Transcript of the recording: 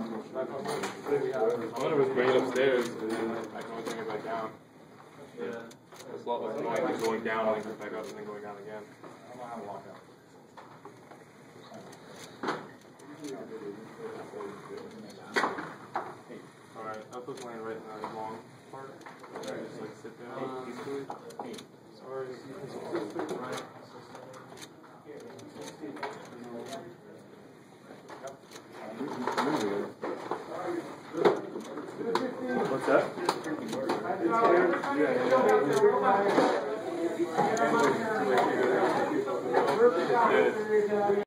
I'm gonna just upstairs and then I can only bring it back down. Yeah. It's a lot less annoying than going down and then back up and then going down again. I don't know how to walk out. Alright, I'll put mine right in that long part. Just like sit down peacefully. What's that? Yeah.